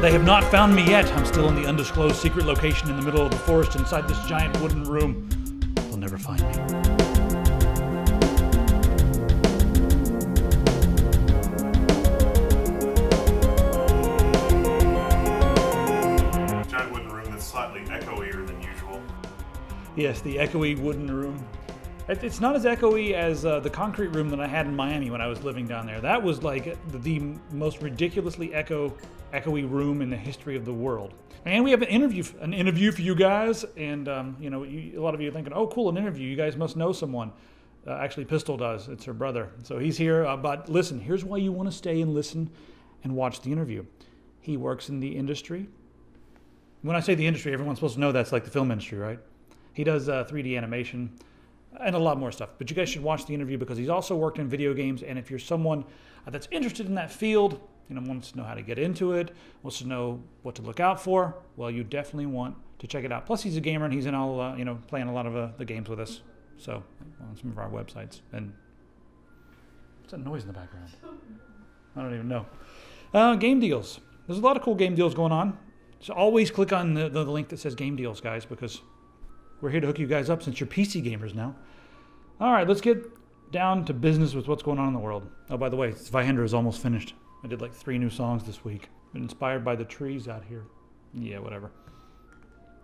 They have not found me yet. I'm still in the undisclosed secret location in the middle of the forest inside this giant wooden room. They'll never find me. Giant wooden room that's slightly echoier than usual. Yes, the echoey wooden room. It- It's not as echoey as uh, the concrete room that I had in Miami when I was living down there. That was like the, the most ridiculously echo, echoey room in the history of the world. And we have an interview, an interview for you guys. And um, you know, you, a lot of you are thinking, "Oh, cool, an interview. You guys must know someone." Uh, actually, Pistol does. It's her brother, so he's here. Uh, but listen, here's why you want to stay and listen and watch the interview. He works in the industry. When I say the industry, everyone's supposed to know that's like the film industry, right? He does uh, 3D animation and a lot more stuff. But you guys should watch the interview because he's also worked in video games. And if you're someone uh, that's interested in that field, you know, wants to know how to get into it, wants to know what to look out for, well, you definitely want to check it out. Plus, he's a gamer and he's in all, uh, you know, playing a lot of uh, the games with us. So on some of our websites. And what's that noise in the background? I don't even know. Uh, game deals. There's a lot of cool game deals going on. So always click on the, the link that says game deals, guys, because we're here to hook you guys up since you're PC gamers now. All right, let's get down to business with what's going on in the world. Oh, by the way, Vihendra is almost finished. I did like three new songs this week. Been inspired by the trees out here. Yeah, whatever.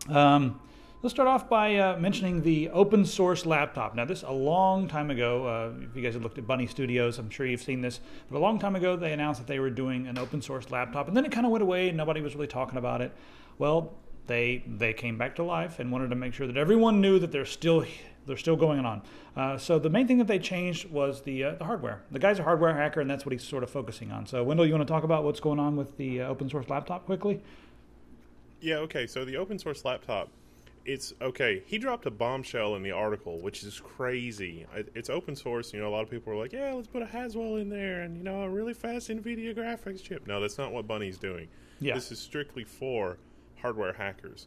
Um, let's start off by uh, mentioning the open source laptop. Now, this a long time ago. Uh, if you guys have looked at Bunny Studios, I'm sure you've seen this. But a long time ago, they announced that they were doing an open source laptop, and then it kind of went away, and nobody was really talking about it. Well, they they came back to life and wanted to make sure that everyone knew that they're still they're still going on. Uh, so the main thing that they changed was the uh, the hardware. The guy's a hardware hacker, and that's what he's sort of focusing on. So Wendell, you want to talk about what's going on with the uh, open source laptop quickly? Yeah, okay, so the open source laptop, it's okay. He dropped a bombshell in the article, which is crazy. It's open source. You know, a lot of people are like, yeah, let's put a Haswell in there and, you know, a really fast NVIDIA graphics chip. No, that's not what Bunny's doing. Yeah. This is strictly for hardware hackers.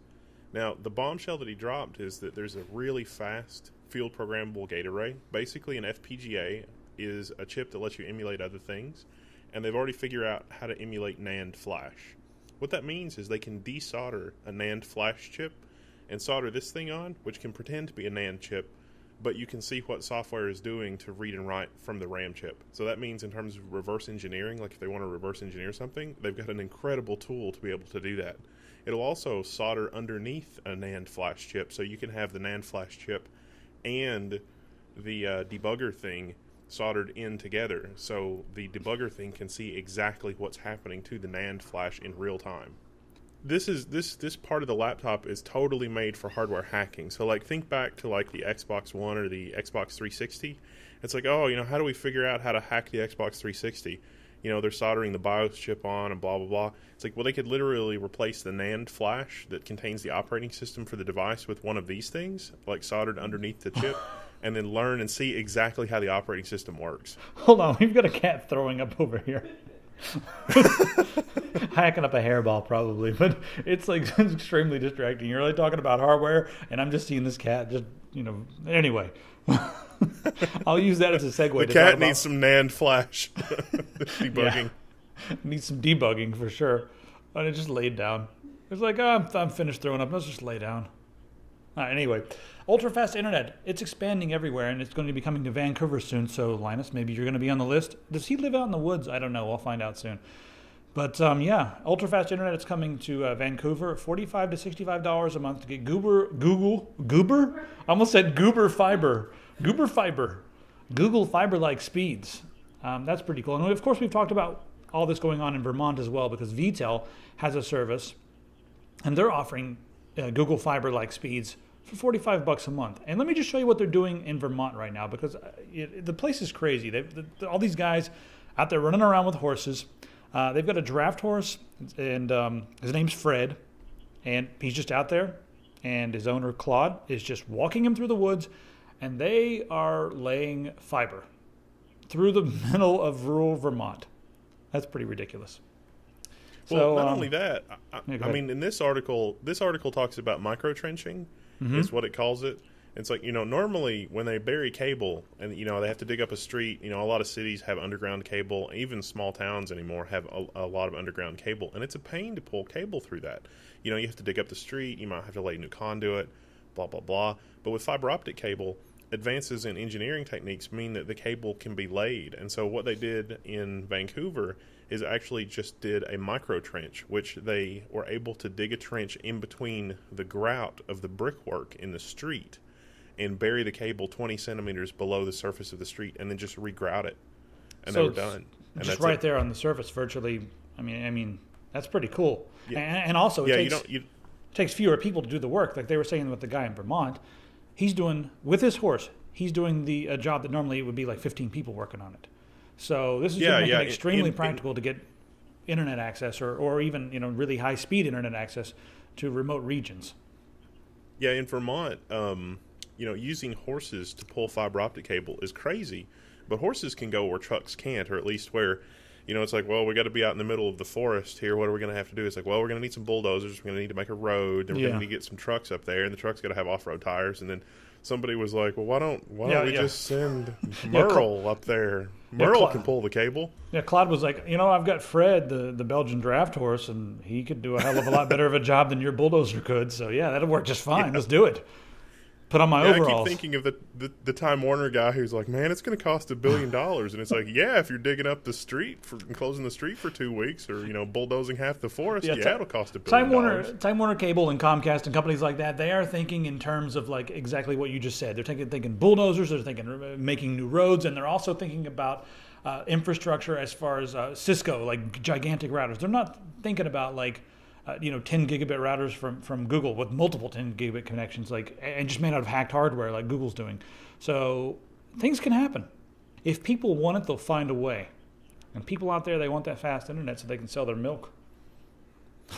Now, the bombshell that he dropped is that there's a really fast field programmable gate array. Basically, an FPGA is a chip that lets you emulate other things, and they've already figured out how to emulate NAND flash. What that means is they can desolder a NAND flash chip and solder this thing on, which can pretend to be a NAND chip, but you can see what software is doing to read and write from the RAM chip. So that means, in terms of reverse engineering, like if they want to reverse engineer something, they've got an incredible tool to be able to do that. It'll also solder underneath a NAND flash chip, so you can have the NAND flash chip and the uh, debugger thing soldered in together, so the debugger thing can see exactly what's happening to the NAND flash in real time. This is this this part of the laptop is totally made for hardware hacking. So like think back to like the Xbox One or the Xbox 360. It's like oh you know how do we figure out how to hack the Xbox 360? You know they're soldering the BIOS chip on and blah blah blah. It's like well they could literally replace the NAND flash that contains the operating system for the device with one of these things like soldered underneath the chip. and then learn and see exactly how the operating system works. Hold on, we've got a cat throwing up over here. Hacking up a hairball, probably, but it's like it's extremely distracting. You're really talking about hardware, and I'm just seeing this cat just, you know. Anyway, I'll use that as a segue. The cat needs some NAND flash debugging. about, needs some debugging for sure. And it just laid down. It's like, oh, I'm, I'm finished throwing up. Let's just lay down. Right, anyway, ultra fast internet. It's expanding everywhere, and it's going to be coming to Vancouver soon. So, Linus, maybe you're going to be on the list. Does he live out in the woods? I don't know. I'll find out soon. But um, yeah, ultra fast internet is coming to uh, Vancouver. Forty-five to sixty-five dollars a month to get Goober, Google, Goober. I almost said Goober fiber, Goober fiber, Google fiber-like speeds. Um, that's pretty cool. And of course, we've talked about all this going on in Vermont as well because VTEL has a service, and they're offering uh, Google fiber-like speeds for 45 bucks a month. And let me just show you what they're doing in Vermont right now because uh, it, the place is crazy. They've, the, all these guys out there running around with horses. Uh, they've got a draft horse, and um, his name's Fred, and he's just out there. And his owner, Claude, is just walking him through the woods, and they are laying fiber through the middle of rural Vermont. That's pretty ridiculous. Well, So, not um, only that, I, yeah, I mean, in this article, this article talks about micro trenching, Mm-hmm. is what it calls it, It's like you know normally when they bury cable and you know they have to dig up a street. You know a lot of cities have underground cable. Even small towns anymore have a, a lot of underground cable, and it's a pain to pull cable through that. You know you have to dig up the street. You might have to lay new conduit, blah blah blah. But with fiber optic cable, advances in engineering techniques mean that the cable can be laid. And so what they did in Vancouver is actually just did a micro trench, which they were able to dig a trench in between the grout of the brickwork in the street and bury the cable 20 centimeters below the surface of the street and then just regrout it. And So they were done. And just that's right it. there on the surface, virtually. I mean, I mean, that's pretty cool. Yeah. And, and also, it Yeah, takes, you don't. You, takes fewer people to do the work. Like they were saying with the guy in Vermont, he's doing with his horse. He's doing the a job that normally it would be like 15 people working on it. So this is Yeah, going to make yeah, it in- extremely in- in- practical to get internet access or, or even you know really high speed internet access to remote regions. Yeah, in Vermont, um, you know, using horses to pull fiber optic cable is crazy, but horses can go where trucks can't, or at least where, you know, it's like, well, we got to be out in the middle of the forest here. What are we going to have to do? It's like, well, we're going to need some bulldozers. We're going to need to make a road. Then we're Yeah. going to need to get some trucks up there, and the trucks got to have off-road tires. And then somebody was like, well, why don't why don't we yeah. just send Yeah, Merle up there? Yeah, Merle can pull the cable. Yeah, Claude was like, you know, I've got Fred, the, the Belgian draft horse, and he could do a hell of a lot better of a job than your bulldozer could. So yeah, that'll work just fine. Let's do it. Put on my Yeah, I keep thinking of the, the the Time Warner guy who's like, "Man, it's going to cost a billion dollars," and it's like, "Yeah, if you're digging up the street for closing the street for two weeks, or you know, bulldozing half the forest, Yeah, yeah, Ti- it'll cost a billion Time Warner, dollars." Time Warner Cable, and Comcast and companies like that, they are thinking in terms of like exactly what you just said. They're thinking, thinking bulldozers. They're thinking making new roads, and they're also thinking about uh, infrastructure as far as uh, Cisco, like gigantic routers. They're not thinking about like. Uh, you know, 10 gigabit routers from, from Google with multiple 10 gigabit connections, like and just made out of hacked hardware, like Google's doing. So things can happen. If people want it, they'll find a way. And people out there, they want that fast internet so they can sell their milk.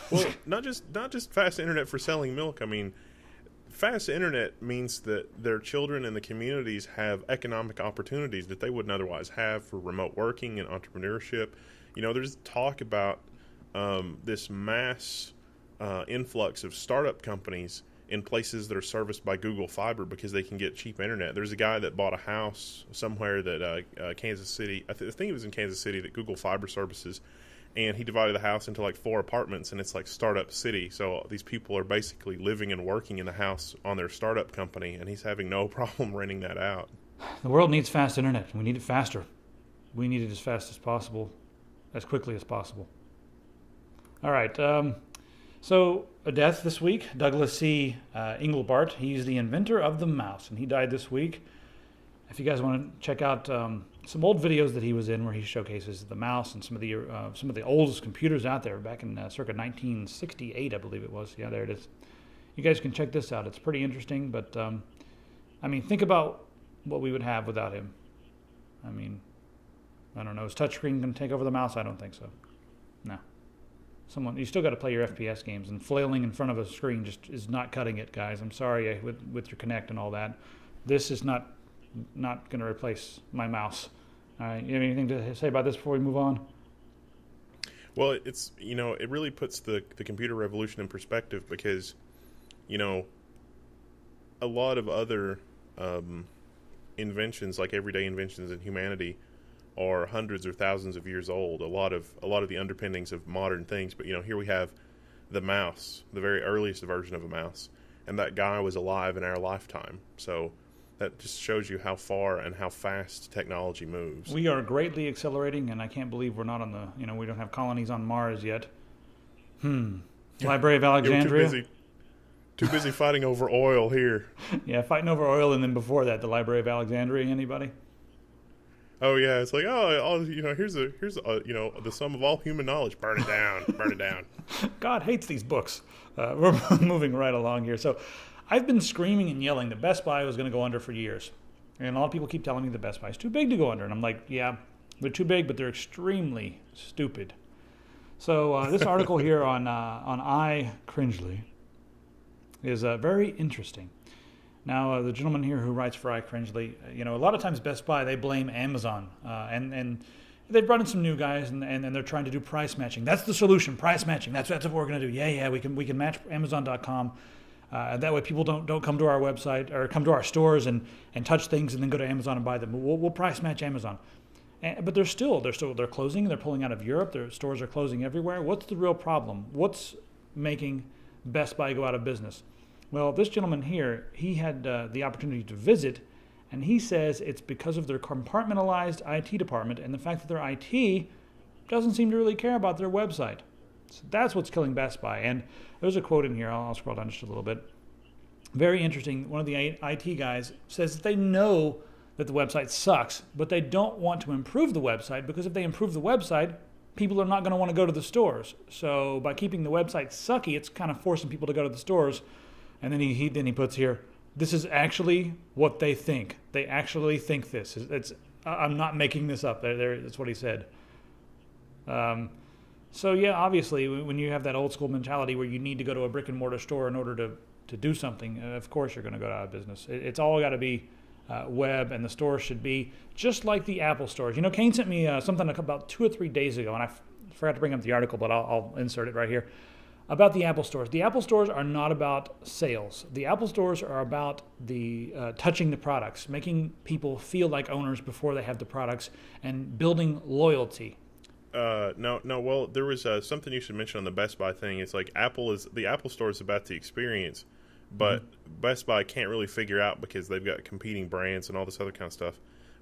well, not just not just fast internet for selling milk. I mean, fast internet means that their children and the communities have economic opportunities that they wouldn't otherwise have for remote working and entrepreneurship. You know, there's talk about um, this mass uh, influx of startup companies in places that are serviced by Google Fiber because they can get cheap internet. There's a guy that bought a house somewhere that uh, uh, Kansas City, I, th- I think it was in Kansas City, that Google Fiber services, and he divided the house into like four apartments, and it's like startup city. So these people are basically living and working in the house on their startup company, and he's having no problem renting that out. The world needs fast internet. We need it faster. We need it as fast as possible, as quickly as possible. All right. Um, so, a death this week Douglas C. Uh, Engelbart. He's the inventor of the mouse, and he died this week. If you guys want to check out um, some old videos that he was in, where he showcases the mouse and some of the uh, some of the oldest computers out there, back in uh, circa 1968, I believe it was. Yeah, there it is. You guys can check this out. It's pretty interesting, but um, I mean, think about what we would have without him. I mean, I don't know. Is touchscreen going to take over the mouse? I don't think so. No. Someone, you still got to play your FPS games, and flailing in front of a screen just is not cutting it, guys. I'm sorry eh, with with your Kinect and all that. This is not not going to replace my mouse. All right, you have anything to say about this before we move on? Well, it's you know it really puts the the computer revolution in perspective because you know a lot of other um, inventions, like everyday inventions in humanity, are hundreds or thousands of years old. A lot of a lot of the underpinnings of modern things, but you know here we have the mouse, the very earliest version of a mouse, and that guy was alive in our lifetime. So that just shows you how far and how fast technology moves. We are greatly accelerating, and I can't believe we're not on the. You know, we don't have colonies on Mars yet. Hmm. Library of Alexandria. too busy, too busy fighting over oil here. Yeah, fighting over oil, and then before that, the Library of Alexandria. Anybody? Oh yeah, it's like oh, oh you know here's a here's a you know the sum of all human knowledge. Burn it down, burn it down. God hates these books. Uh, we're moving right along here. So, I've been screaming and yelling that Best Buy was going to go under for years, and a lot of people keep telling me the Best Buy is too big to go under, and I'm like, yeah, they're too big, but they're extremely stupid. So uh, this article here on uh, on I Cringely is uh, very interesting. Now, uh, the gentleman here who writes for I Cringely, uh, you know, a lot of times Best Buy they blame Amazon, uh, and and they've brought in some new guys, and, and, and they're trying to do price matching. That's the solution, price matching. That's that's what we're going to do. Yeah, yeah, we can we can match Amazon.com. Uh, that way, people don't don't come to our website or come to our stores and, and touch things and then go to Amazon and buy them. We'll, we'll price match Amazon. And, but they're still they're still they're closing. They're pulling out of Europe. Their stores are closing everywhere. What's the real problem? What's making Best Buy go out of business? Well, this gentleman here, he had uh, the opportunity to visit, and he says it's because of their compartmentalized IT department and the fact that their IT doesn't seem to really care about their website. So that's what's killing Best Buy. And there's a quote in here. I'll, I'll scroll down just a little bit. Very interesting. One of the IT guys says that they know that the website sucks, but they don't want to improve the website because if they improve the website, people are not going to want to go to the stores. So by keeping the website sucky, it's kind of forcing people to go to the stores. And then he, he then he puts here, this is actually what they think. They actually think this. It's, I'm not making this up. There, there, that's what he said. Um, so yeah, obviously, when you have that old school mentality where you need to go to a brick and mortar store in order to to do something, uh, of course you're going to go out of business. It, it's all got to be uh, web, and the store should be just like the Apple stores. You know, Kane sent me uh, something about two or three days ago, and I f- forgot to bring up the article, but I'll, I'll insert it right here about the Apple stores. The Apple stores are not about sales. The Apple stores are about the uh, touching the products, making people feel like owners before they have the products, and building loyalty. Uh, no, no. Well, there was uh, something you should mention on the Best Buy thing. It's like Apple is the Apple Store is about the experience, but mm-hmm. Best Buy can't really figure out because they've got competing brands and all this other kind of stuff.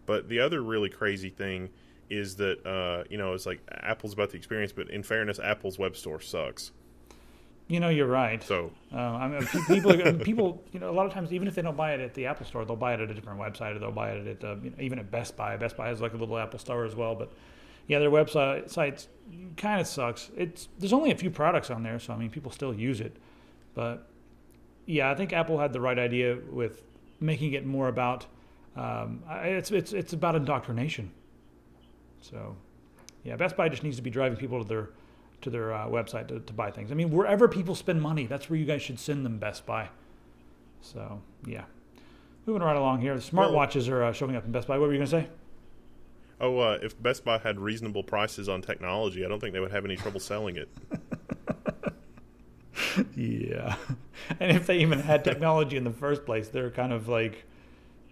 But the other really crazy thing is that uh, you know it's like Apple's about the experience, but in fairness, Apple's web store sucks. You know, you're right. So, uh, I mean, people, people, you know, a lot of times, even if they don't buy it at the Apple Store, they'll buy it at a different website, or they'll buy it at, uh, you know, even at Best Buy. Best Buy has like a little Apple Store as well, but yeah, their website sites kind of sucks. It's there's only a few products on there, so I mean, people still use it, but yeah, I think Apple had the right idea with making it more about um, it's it's it's about indoctrination. So, yeah, Best Buy just needs to be driving people to their to their uh, website to, to buy things. I mean, wherever people spend money, that's where you guys should send them Best Buy. So, yeah. Moving right along here, the smartwatches are uh, showing up in Best Buy. What were you going to say? Oh, uh, if Best Buy had reasonable prices on technology, I don't think they would have any trouble selling it. yeah. And if they even had technology in the first place, they're kind of like,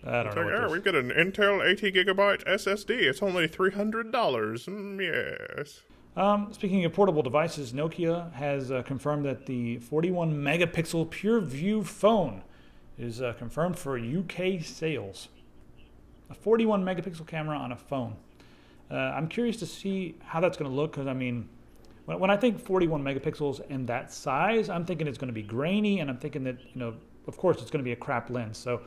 I don't know. yeah, we've got an Intel 80 gigabyte SSD. It's only $300. Mm, yes. Um, speaking of portable devices, Nokia has uh, confirmed that the 41 megapixel PureView phone is uh, confirmed for UK sales. A 41 megapixel camera on a phone. Uh, I'm curious to see how that's going to look because I mean, when, when I think 41 megapixels and that size, I'm thinking it's going to be grainy, and I'm thinking that you know, of course, it's going to be a crap lens. So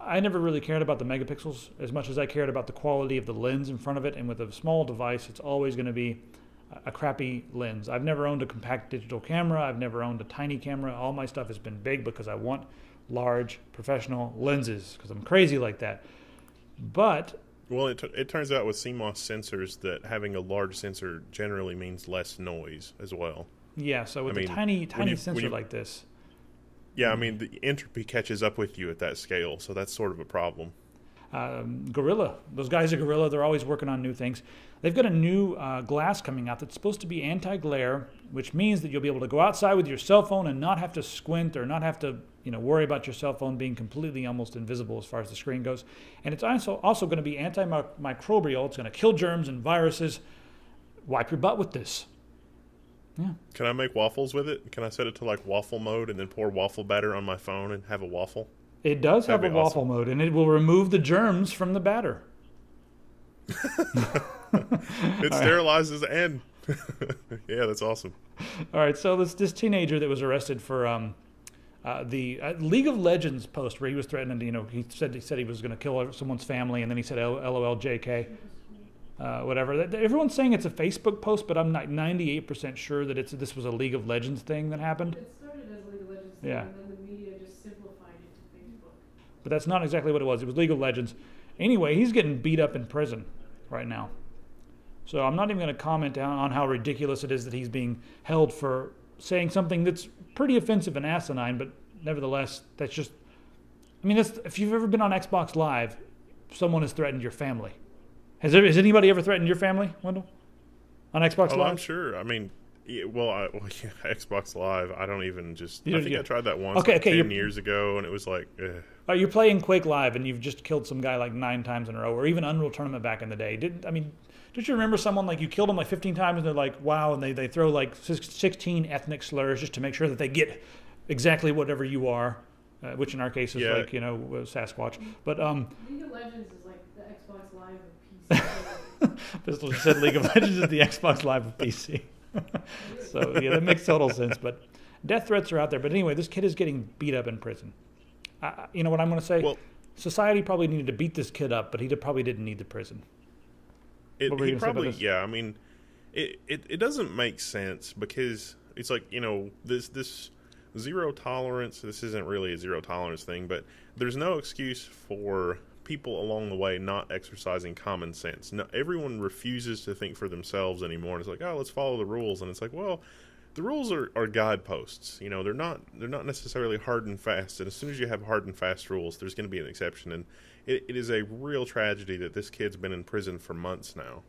I never really cared about the megapixels as much as I cared about the quality of the lens in front of it. And with a small device, it's always going to be a crappy lens. I've never owned a compact digital camera. I've never owned a tiny camera. All my stuff has been big because I want large professional lenses because I'm crazy like that. But well, it, t- it turns out with CMOS sensors that having a large sensor generally means less noise as well. Yeah, so with I a mean, tiny tiny you, sensor you, like this. Yeah, I hmm. mean the entropy catches up with you at that scale, so that's sort of a problem. Um, Gorilla, those guys at Gorilla, they're always working on new things. They've got a new uh, glass coming out that's supposed to be anti-glare, which means that you'll be able to go outside with your cell phone and not have to squint or not have to, you know, worry about your cell phone being completely almost invisible as far as the screen goes. And it's also also going to be antimicrobial. It's going to kill germs and viruses. Wipe your butt with this. Yeah. Can I make waffles with it? Can I set it to like waffle mode and then pour waffle batter on my phone and have a waffle? It does That'd have a waffle mode, and it will remove the germs from the batter. it sterilizes right. and yeah, that's awesome. All right, so this this teenager that was arrested for um, uh, the uh, League of Legends post where he was threatening, to, you know, he said he said he was going to kill someone's family, and then he said LOL JK, uh, whatever. Everyone's saying it's a Facebook post, but I'm not 98% sure that it's this was a League of Legends thing that happened. It started as a League of Legends thing, yeah. and then the media just simplified it to Facebook. But that's not exactly what it was. It was League of Legends. Anyway, he's getting beat up in prison right now. So I'm not even going to comment on how ridiculous it is that he's being held for saying something that's pretty offensive and asinine, but nevertheless, that's just. I mean, that's, if you've ever been on Xbox Live, someone has threatened your family. Has, there, has anybody ever threatened your family, Wendell? On Xbox oh, Live? I'm sure. I mean, Yeah, well, I, well, yeah, Xbox Live. I don't even just. You I think I tried that once, Okay, like okay, ten years ago, and it was like, ugh. Uh, you're playing Quake Live and you've just killed some guy like nine times in a row, or even Unreal Tournament back in the day. Did I mean? Don't you remember someone like you killed them like 15 times and they're like, wow, and they, they throw like 16 ethnic slurs just to make sure that they get exactly whatever you are, uh, which in our case is Yeah. like you know uh, Sasquatch. But um, League of Legends is like the Xbox Live of PC. Pistol just said League of Legends is the Xbox Live of PC. so yeah, that makes total sense. But death threats are out there. But anyway, this kid is getting beat up in prison. I, you know what I'm going to say? Well- Society probably needed to beat this kid up, but he did- probably didn't need the prison. It, What were you he gonna say about probably, yeah. I mean, it, it it doesn't make sense because it's like you know this this zero tolerance. This isn't really a zero tolerance thing, but there's no excuse for people along the way not exercising common sense. No, everyone refuses to think for themselves anymore. And it's like, oh, let's follow the rules, and it's like, well. The rules are, are guideposts. You know, they're not they're not necessarily hard and fast. And as soon as you have hard and fast rules, there's going to be an exception. And it, it is a real tragedy that this kid's been in prison for months now.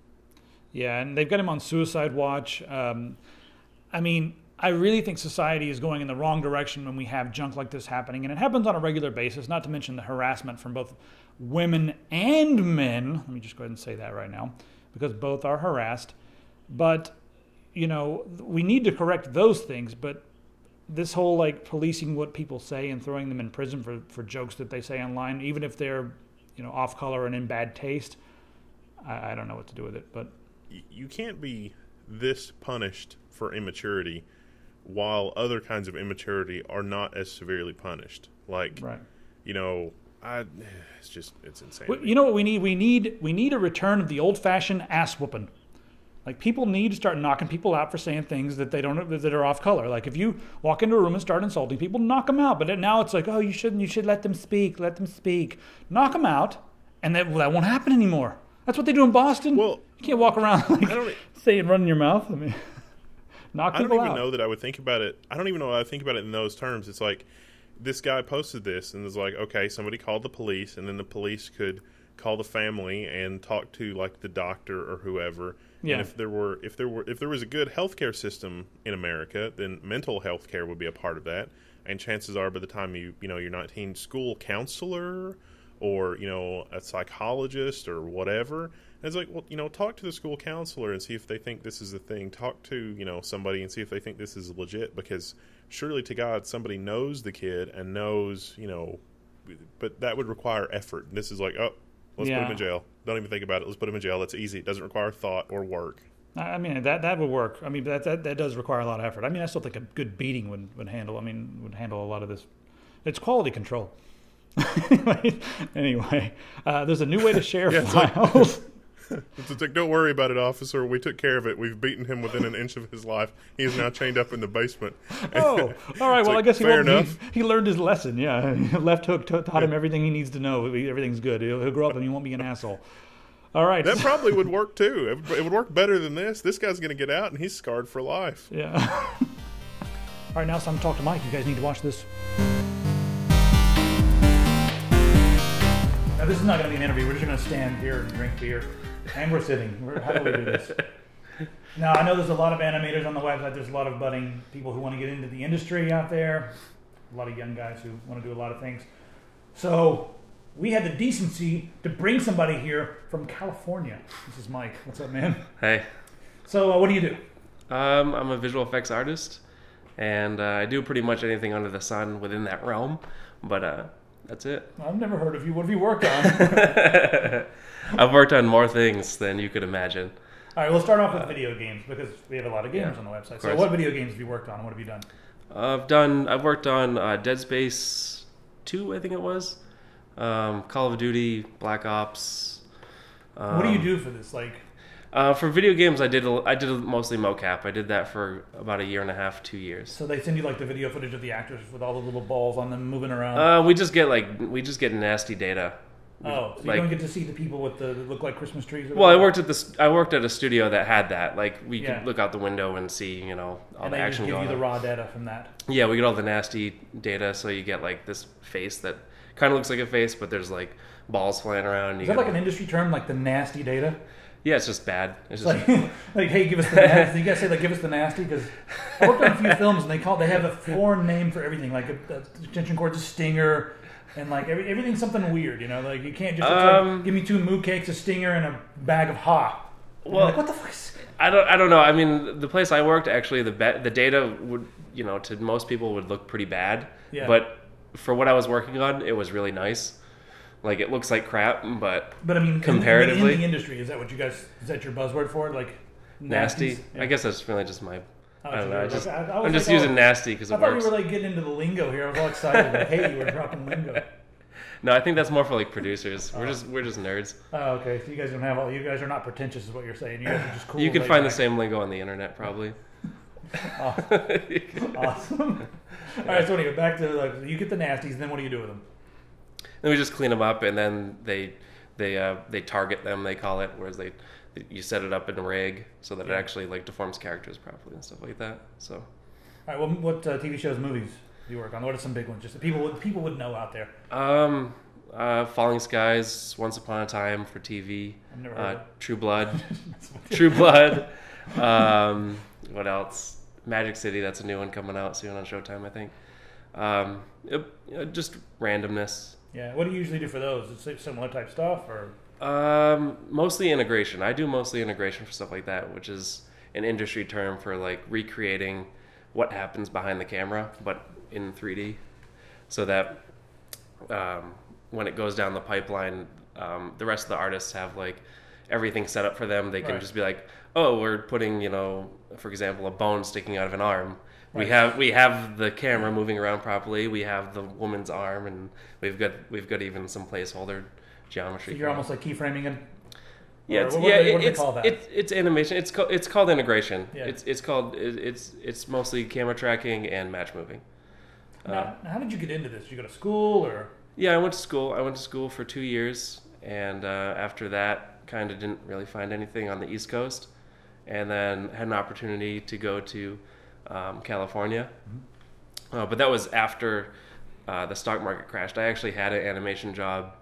Yeah, and they've got him on suicide watch. Um, I mean, I really think society is going in the wrong direction when we have junk like this happening, and it happens on a regular basis. Not to mention the harassment from both women and men. Let me just go ahead and say that right now, because both are harassed. But you know, we need to correct those things. But this whole like policing what people say and throwing them in prison for for jokes that they say online, even if they're you know off color and in bad taste, I, I don't know what to do with it. But you can't be this punished for immaturity while other kinds of immaturity are not as severely punished. Like, right. you know, I it's just it's insane. You know what we need? We need we need a return of the old-fashioned ass whooping. Like people need to start knocking people out for saying things that they don't that are off color. Like if you walk into a room and start insulting people, knock them out. But now it's like, oh, you shouldn't. You should let them speak. Let them speak. Knock them out, and that well, that won't happen anymore. That's what they do in Boston. Well, you can't walk around like I saying running your mouth. I mean, knock I don't even out. know that I would think about it. I don't even know. I think about it in those terms. It's like this guy posted this and was like, okay, somebody called the police, and then the police could call the family and talk to like the doctor or whoever. Yeah. And if there were if there were if there was a good healthcare system in America, then mental health care would be a part of that. And chances are, by the time you you know you're 19, school counselor or you know a psychologist or whatever. And it's like, well, you know, talk to the school counselor and see if they think this is the thing. Talk to you know somebody and see if they think this is legit. Because surely to God, somebody knows the kid and knows you know, but that would require effort. And this is like, oh, let's put him in jail. Don't even think about it. Let's put him in jail. That's easy. It doesn't require thought or work. I mean that that would work. I mean that, that that does require a lot of effort. I mean I still think a good beating would, would handle. I mean would handle a lot of this. It's quality control. anyway, uh, there's a new way to share Yeah, it's like- files. It's like, don't worry about it, officer. We took care of it. We've beaten him within an inch of his life. He is now chained up in the basement. oh, all right. Well, I guess he fair enough. He, he learned his lesson. Yeah, left hook ta- taught him everything he needs to know. Everything's good. He'll, he'll grow up and he won't be an asshole. All right. That probably would work too. It would, it would work better than this. This guy's going to get out and he's scarred for life. Yeah. All right, now it's time to talk to Mike. You guys need to watch this. Now, this is not going to be an interview. We're just going to stand here and drink beer. And we're sitting. We're, how do we do this? Now, I know there's a lot of animators on the website. There's a lot of budding people who want to get into the industry out there. A lot of young guys who want to do a lot of things. So, we had the decency to bring somebody here from California. This is Mike. What's up, man? Hey, So, uh, what do you do? um, I'm a visual effects artist, and uh, I do pretty much anything under the sun within that realm. But uh, that's it. I've never heard of you. What have you worked on? I've worked on more things than you could imagine. All right, we'll start off with video games because we have a lot of gamers yeah, on the website. So, what video games have you worked on? What have you done? I've done. I've worked on uh, Dead Space Two, I think it was. Um, Call of Duty, Black Ops. Um, what do you do for this? Like, Uh, for video games, I did. A, I did mostly mocap. I did that for about a year and a half, two years. so they send you like the video footage of the actors with all the little balls on them moving around. Uh, we just get like we just get nasty data. Oh, so like- you don't get to see the people with the look like Christmas trees. Well, I worked at this. I worked at a studio that had that. Like we Yeah. could look out the window and see, you know, all and the they action give you the raw data from that. Yeah, we get all the nasty data, so you get like this face that kind of looks like a face, but there's like balls flying around. Is you that like an industry term, like the nasty data? Yeah, it's just bad. It's just like, like, hey, give us the nasty. You guys say like, give us the nasty because I worked on a few films and they call they have a foreign name for everything. Like a, a extension cord's a stinger, and like every, everything's something weird. You know, like you can't just Um, like, give me two moo cakes, a stinger, and a bag of ha. Well- like, what the fuck? Is... I don't I don't know. I mean, the place I worked actually the be- the data would you know to most people would look pretty bad. Yeah. But for what I was working on, it was really nice. Like it looks like crap, but But I mean, in- Comparatively? in, the industry, is that what you guys? Is that your buzzword for it? Like nasty. Yeah. I guess that's really just my. Oh, I don't know. I just, I, I was I'm just like, using oh, nasty because I it thought works. we were like getting into the lingo here. I was all excited. Like, hey, you were dropping lingo. No, I think that's more for like producers. We're just we're just nerds. Oh, okay. So you guys don't have all. You guys are not pretentious, is what you're saying. You guys are just cool. you can find the same lingo on the internet probably. Awesome. all right. So anyway, back to like you get the nasties. Then what do you do with them? Then we just clean them up, and then they they uh, they target them. They call it, whereas they you set it up in a rig so that it actually like deforms characters properly and stuff like that. So All right. Well, what uh, TV shows, movies do you work on? What are some big ones? Just that people would people would know out there. um, uh, Falling Skies, Once Upon a Time for TV, I've never heard uh. True Blood, True Blood. Um, what else? Magic City. That's a new one coming out soon on Showtime, I think. Um, it- know, just randomness. Yeah. What do you usually do for those? Is it similar type stuff or? Um, mostly integration. I do mostly integration for stuff like that, which is an industry term for like recreating what happens behind the camera, but in 3D, so that um, when it goes down the pipeline, um, the rest of the artists have like everything set up for them. They can Right. just be like, "Oh, we're putting, you know, for example, a bone sticking out of an arm." We have we have the camera moving around properly. We have the woman's arm, and we've got we've got even some placeholder geometry. So you're almost like keyframing it. Yeah, it's, what do yeah, they- what do they it's, call that? It's, it's animation. It's called it's called integration. Yeah. It's it's called it's it's mostly camera tracking and match moving. Uh, Now, now, how did you get into this? Did you go to school or? yeah, I went to school. I went to school for two years, and uh, after that, kind of didn't really find anything on the East Coast, and then had an opportunity to go to um, California. Mm-hmm. Uh, but that was after uh, the stock market crashed. I actually had an animation job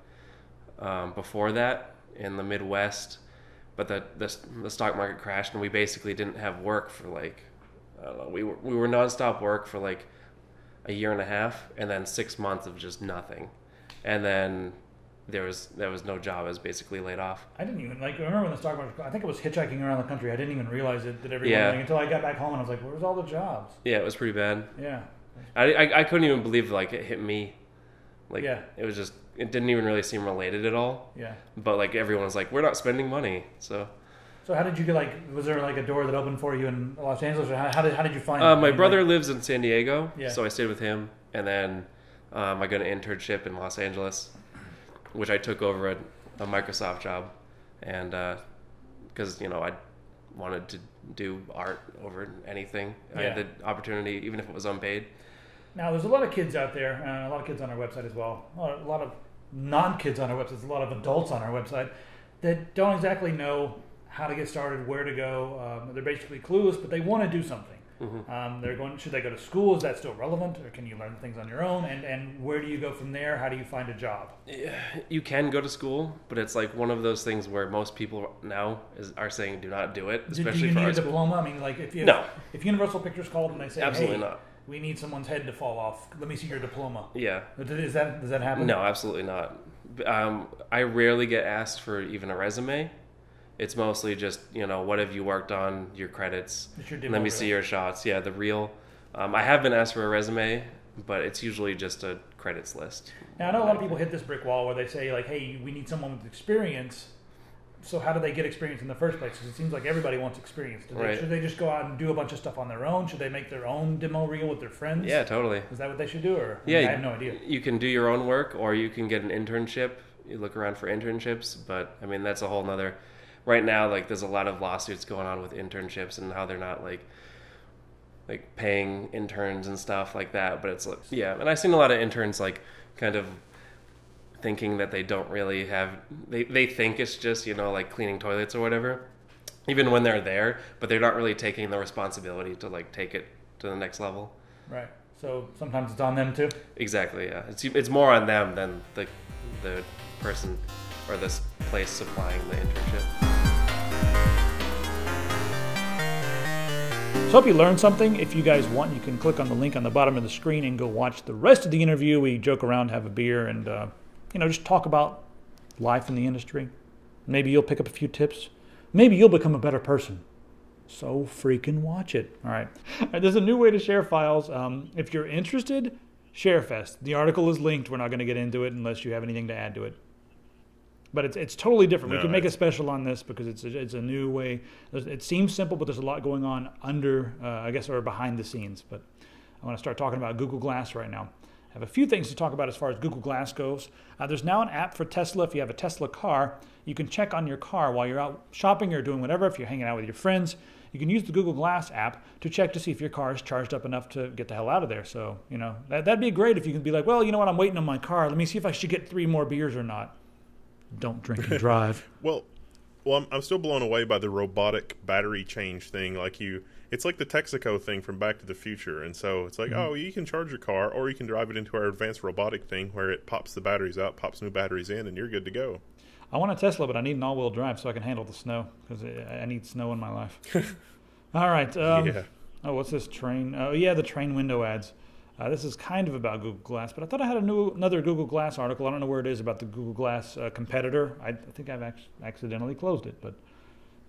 um, before that in the Midwest, but the, the the stock market crashed, and we basically didn't have work for like I don't know. We were we were nonstop work for like a year and a half, and then six months of just nothing, and then there was there was no job. I was basically laid off. I didn't even like. I remember when the stock market. I think it was hitchhiking around the country. I didn't even realize it. That everyone Yeah. like, until I got back home and I was like, "Where's all the jobs?" Yeah, it was pretty bad. Yeah. I, I, I couldn't even believe like it hit me. Like Yeah. it was just it didn't even really seem related at all. Yeah. But like everyone was like, we're not spending money, so. So how did you get like? Was there like a door that opened for you in Los Angeles, or how, how did how did you find? Uh, it? my brother like- lives in San Diego, Yeah. so I stayed with him, and then um, I got an internship in Los Angeles, which I took over a, a Microsoft job, and because you know I wanted to do art over anything, I had the opportunity, even if it was unpaid. Now there's a lot of kids out there, uh, a lot of kids on our website as well. A lot of, of non-kids on our website, There's a lot of adults on our website that don't exactly know how to get started, where to go. Um, they're basically clueless, but they want to do something. Mm-hmm. Um, they're going. Should they go to school? Is that still relevant, or can you learn things on your own? And and where do you go from there? How do you find a job? You can go to school, but it's like one of those things where most people now is, are saying do not do it, Do- do, you for need a school. diploma? I mean, like if you No. if Universal Pictures called and they say, Absolutely hey, not. We need someone's head to fall off. Let me see your diploma. Yeah. Is that does that happen? No, absolutely not. Um, I rarely get asked for even a resume. It's mostly just you know what have you worked on, your credits. It's your Let me see your shots. Yeah, the real. Um, I have been asked for a resume, but it's usually just a credits list. Now I know a lot of people hit this brick wall where they say like, "Hey, we need someone with experience." So how do they get experience in the first place? Because it seems like everybody wants experience. Do they, Right. Should they just go out and do a bunch of stuff on their own? Should they make their own demo reel with their friends? Yeah, totally. Is that what they should do? Or I, Yeah, mean, I have no idea. You can do your own work, or you can get an internship. You look around for internships, but I mean that's a whole nother. Right now, like there's a lot of lawsuits going on with internships and how they're not like like paying interns and stuff like that. But it's like yeah, and I've seen a lot of interns like kind of thinking that they don't really have they, they think it's just you know like cleaning toilets or whatever even when they're there but they're not really taking the responsibility to like take it to the next level. Right. So sometimes it's on them too? Exactly yeah. It's, it's more on them than the the person or this place supplying the internship. So hope you learned something. If you guys want you can click on the link on the bottom of the screen and go watch the rest of the interview. We joke around have a beer and uh, you know just talk about life in the industry. Maybe you'll pick up a few tips. Maybe you'll become a better person. So freaking watch it. All right. There's a new way to share files. Um, if you're interested, ShareFest. The article is linked. We're not going to get into it unless you have anything to add to it. But it's, it's totally different. No, we can make a special on this because it's a, it's a new way. It seems simple, but there's a lot going on under, uh, I guess, or behind the scenes. But I want to start talking about Google Glass right now. I have a few things to talk about as far as Google Glass goes. Uh, there's now an app for Tesla. If you have a Tesla car, you can check on your car while you're out shopping or doing whatever. If you're hanging out with your friends, you can use the Google Glass app to check to see if your car is charged up enough to get the hell out of there. So, you know, that, that'd be great if you can be like, well, you know what, I'm waiting on my car. Let me see if I should get three more beers or not. Don't drink and drive. Well, well, I'm, I'm still blown away by the robotic battery change thing. Like you, it's like the Texaco thing from Back to the Future, and so it's like, Mm-hmm. oh, you can charge your car, or you can drive it into our advanced robotic thing where it pops the batteries out, pops new batteries in, and you're good to go. I want a Tesla, but I need an all-wheel drive so I can handle the snow because I need snow in my life. All right. Um, yeah, Oh, what's this train? Oh, yeah, the train window ads. Uh, this is kind of about Google Glass, but I thought I had a new another Google Glass article. I don't know where it is about the Google Glass uh, competitor. I, I think I've ac- accidentally closed it, but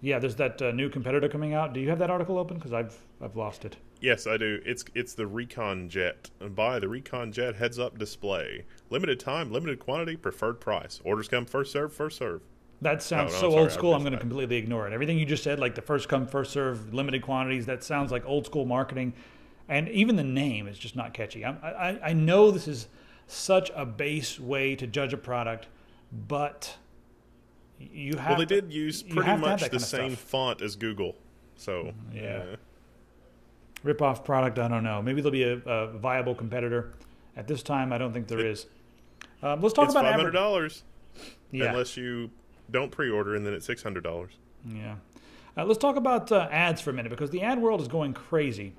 yeah, there's that uh, new competitor coming out. Do you have that article open? Because I've I've lost it. yes, I do. It's it's the Recon Jet, and buy the Recon Jet heads-up display. Limited time, limited quantity, preferred price. Orders come first serve, first serve. That sounds no, so sorry, old school. I'm going to completely ignore it. Everything you just said, like the first come, first serve, limited quantities, that sounds like old school marketing. And even the name is just not catchy. I'm, I, I know this is such a base way to judge a product, but you have Well, they did use pretty have to have much the same font as Google, so Yeah. uh, rip off product. I don't know. Maybe there'll be a, a viable competitor. At this time, I don't think there It- is. Um, let's talk about five hundred dollars Yeah. unless you don't pre-order, and then it's six hundred dollars. Yeah. Uh, let's talk about uh, ads for a minute because the ad world is going crazy.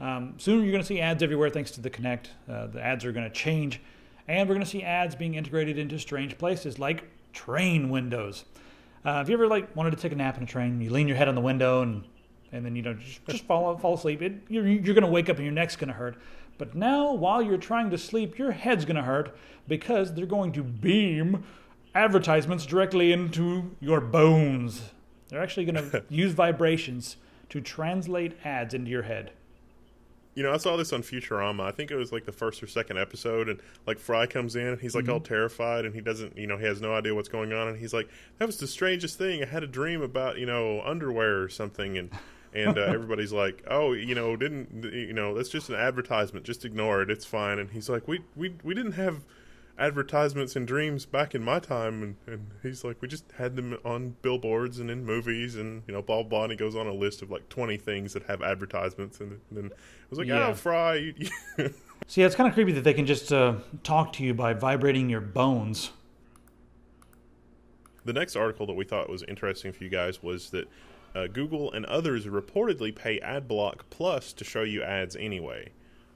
Um, soon you're going to see ads everywhere thanks to the Kinect. Uh, the ads are going to change, and we're going to see ads being integrated into strange places like train windows. Uh, have you ever like wanted to take a nap in a train? You lean your head on the window and and then you know just, just fall fall asleep. It, you're you're going to wake up and your neck's going to hurt. But now while you're trying to sleep, your head's going to hurt because they're going to beam advertisements directly into your bones. They're actually going to use vibrations to translate ads into your head. You know, I saw this on Futurama. I think it was like the first or second episode, and like Fry comes in, and he's like Mm-hmm. all terrified, and he doesn't, you know, he has no idea what's going on, and he's like, "That was the strangest thing. I had a dream about, you know, underwear or something," and and uh, everybody's like, "Oh, you know, didn't you know? That's just an advertisement. Just ignore it. It's fine." And he's like, "We we we didn't have." Advertisements and dreams back in my time and, and he's like we just had them on billboards and in movies and you know blah blah and he goes on a list of like 20 things that have advertisements and then I was like Yeah. oh fry you See, it's kind of creepy that they can just uh, talk to you by vibrating your bones. The next article that we thought was interesting for you guys was that uh, Google and others reportedly pay AdBlock Plus to show you ads anyway.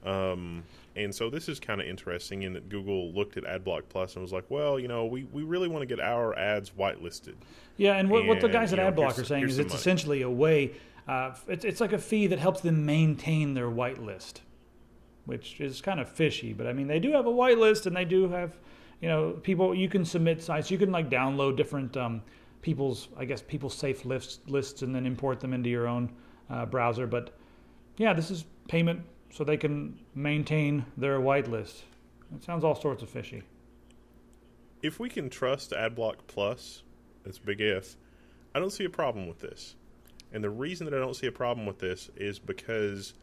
Um, and so this is kind of interesting in that Google looked at AdBlock Plus and was like, well, you know, we, we really want to get our ads whitelisted. Yeah, and what, what the guys at you know, AdBlock are saying is it's money. essentially a way. Uh, it's it's like a fee that helps them maintain their whitelist, which is kind of fishy. But I mean, they do have a whitelist, and they do have, you know, people. You can submit sites. You can like download different um, people's, I guess, people's safe lists lists, and then import them into your own uh, browser. But yeah, this is payment so they can maintain their whitelist. It sounds all sorts of fishy. If we can trust AdBlock Plus, that's big if, I don't see a problem with this. And the reason that I don't see a problem with this is because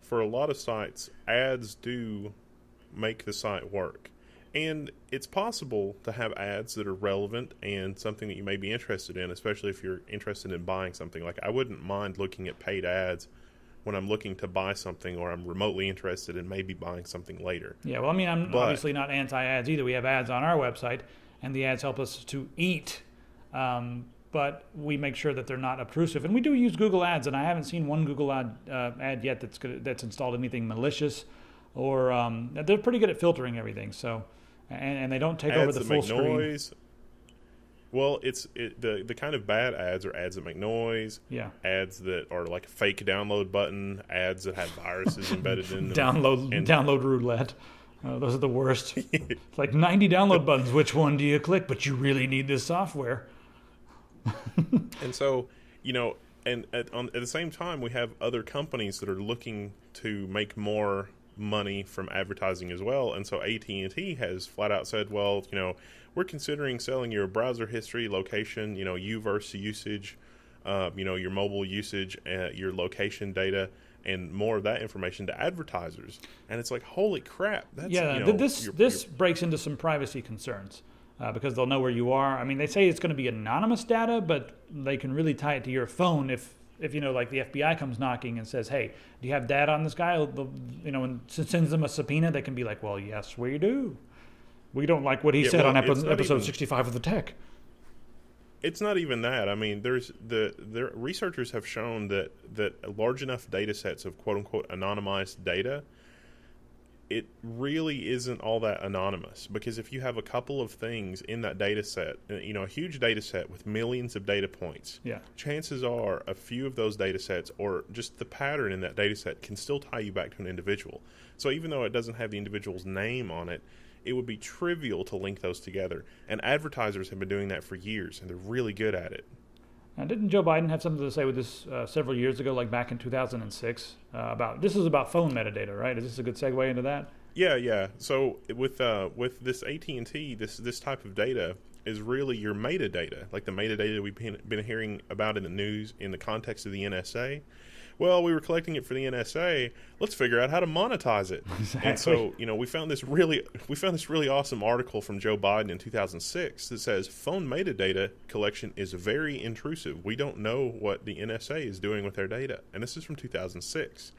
for a lot of sites, ads do make the site work. And it's possible to have ads that are relevant and something that you may be interested in, especially if you're interested in buying something. Like, I wouldn't mind looking at paid ads when I'm looking to buy something or I'm remotely interested in maybe buying something later. Yeah, well, I mean, I'm But- obviously not anti-ads either. We have ads on our website, and the ads help us to eat. Um, but we make sure that they're not obtrusive, and we do use Google Ads. And I haven't seen one Google ad uh, ad yet that's good, that's installed anything malicious, or um, they're pretty good at filtering everything. So, and, and they don't take over the full screen. noise. Well, it's it, the the kind of bad ads are ads that make noise, Yeah. ads that are like a fake download button, ads that have viruses embedded in them. Download and- download roulette. Uh, those are the worst. it's like 90 download buttons. Which one do you click? But you really need this software. And so, you know, and at, on, at the same time, we have other companies that are looking to make more money from advertising as well. And so AT and T has flat out said, well, you know, we're considering selling your browser history, location, you know, UVerse usage, uh, you know, your mobile usage, uh, your location data. And more of that information to advertisers, and it's like, holy crap! That's yeah, you know, this your- this your- breaks into some privacy concerns uh, because they'll know where you are. I mean, they say it's going to be anonymous data, but they can really tie it to your phone if if you know, like the FBI comes knocking and says, "Hey, do you have data on this guy?" You know, and sends them a subpoena. They can be like, "Well, yes, we do. We don't like what he Yeah, said well, on epi- episode even- 65 of the Tek." it's not even that. I mean, there's the the researchers have shown that that large enough data sets of quote unquote anonymized data, it really isn't all that anonymous because if you have a couple of things in that data set, uh, you know, a huge data set with millions of data points, Yeah. chances are a few of those data sets or just the pattern in that data set can still tie you back to an individual. So even though it doesn't have the individual's name on it, it would be trivial to link those together. And advertisers have been doing that for years, and they're really good at it. Now, didn't Joe Biden have something to say with this uh, several years ago, like back in 2006, uh, about this is about phone metadata, right? Is this a good segue into that? Yeah, yeah. So with uh, with this AT and T, this this type of data is really your metadata, like the metadata we've been, been hearing about in the news in the context of the NSA. Well, we were collecting it for the NSA. Let's figure out how to monetize it. And so, you know, we found this really we found this really awesome article from Joe Biden in 2006 that says phone metadata collection is very intrusive. We don't know what the NSA is doing with their data. And this is from 2006.